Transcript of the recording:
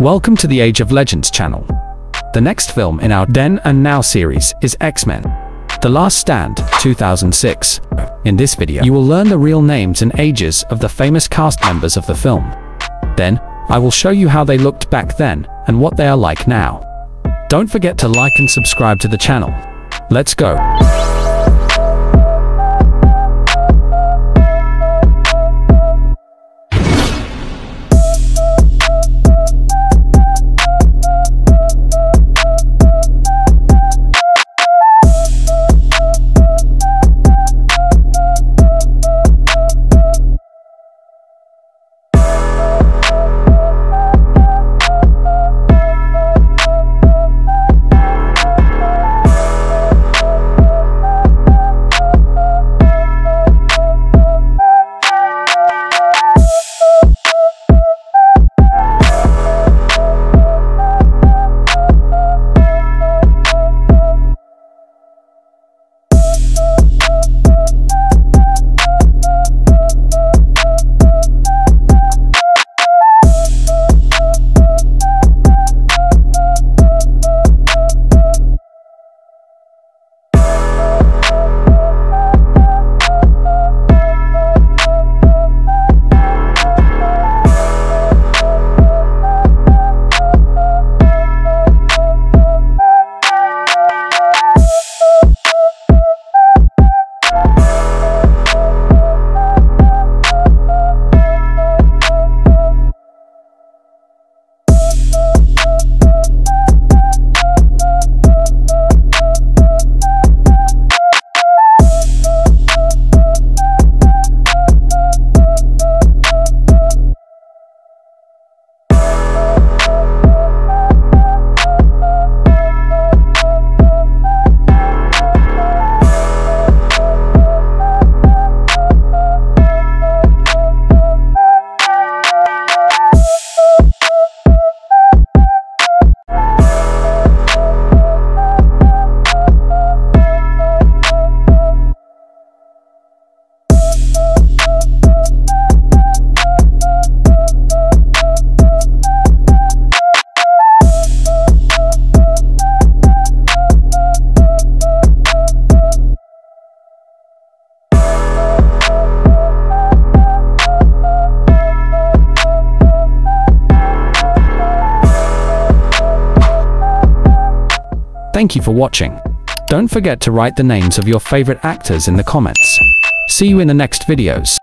Welcome to the Age of Legends channel. The next film in our Then and Now series is X-Men. The Last Stand, 2006. In this video, you will learn the real names and ages of the famous cast members of the film. Then, I will show you how they looked back then and what they are like now. Don't forget to like and subscribe to the channel. Let's go. Thank you for watching. Don't forget to write the names of your favorite actors in the comments. See you in the next videos.